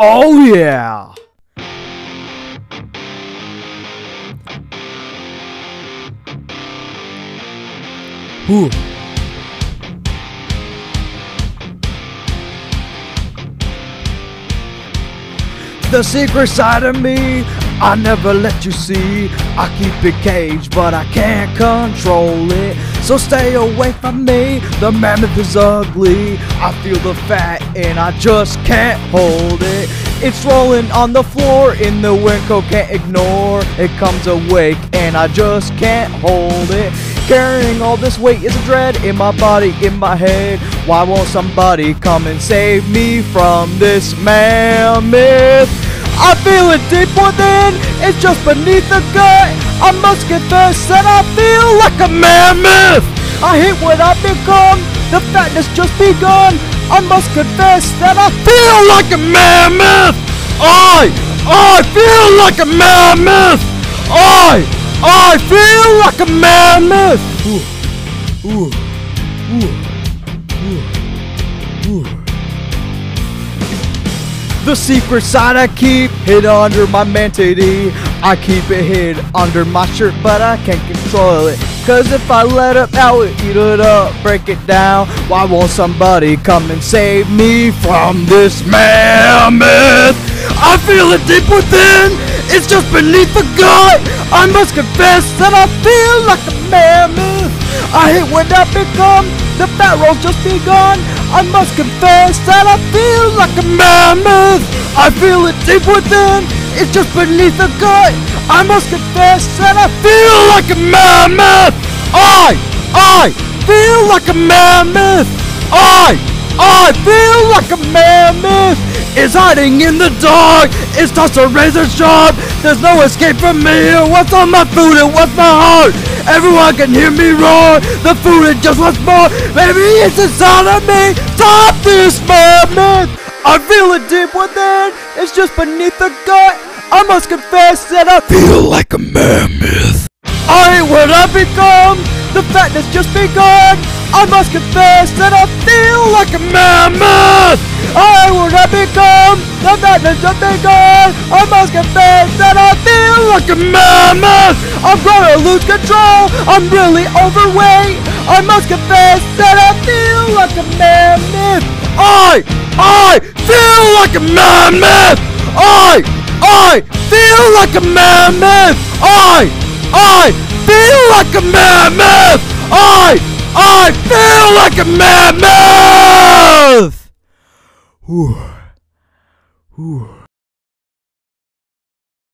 Oh yeah! Whew. The secret side of me, I never let you see. I keep it caged, but I can't control it. So stay away from me. The mammoth is ugly. I feel the fat and I just can't hold it. It's rolling on the floor in the window, can't ignore. It comes awake and I just can't hold it. Carrying all this weight is a dread in my body, in my head. Why won't somebody come and save me from this mammoth? I feel it deep within, it's just beneath the gut. I must confess that I feel like a mammoth. I hate what I've become, the fatness just begun. I must confess that I feel like a mammoth. I, I feel like a mammoth. I, I feel like a mammoth! Ooh, ooh, ooh, The secret side I keep hid under my mantity. I keep it hid under my shirt, but I can't control it. Cause if I let it out, it eat it up, break it down. Why won't somebody come and save me from this mammoth? I feel it deep within, it's just beneath the gut. I must confess that I feel like a mammoth. I hate when I become, the fat roll's just begun. I must confess that I feel like a mammoth. I feel it deep within, it's just beneath the gut. I must confess that I feel like a mammoth. I, I feel like a mammoth. I, I feel like a mammoth is hiding in the dark. It's just a razor sharp. There's no escape from me. What's on my food and what's my heart? Everyone can hear me roar. The food is just what's more. Maybe it's inside of me. Stop this mammoth. I feel it deep within. It's just beneath the gut. I must confess that I feel like a mammoth. I ain't what I've become. The fatness just begun. I must confess that I feel like a mammoth. I would not become the fatness just begun. I must confess that I feel like a mammoth. I'm gonna lose control. I'm really overweight. I must confess that I feel like a mammoth. I, I feel like a mammoth. I, I feel like a mammoth. I, I feel like a mammoth. I, I feel like a mammoth. Ooh. Ooh.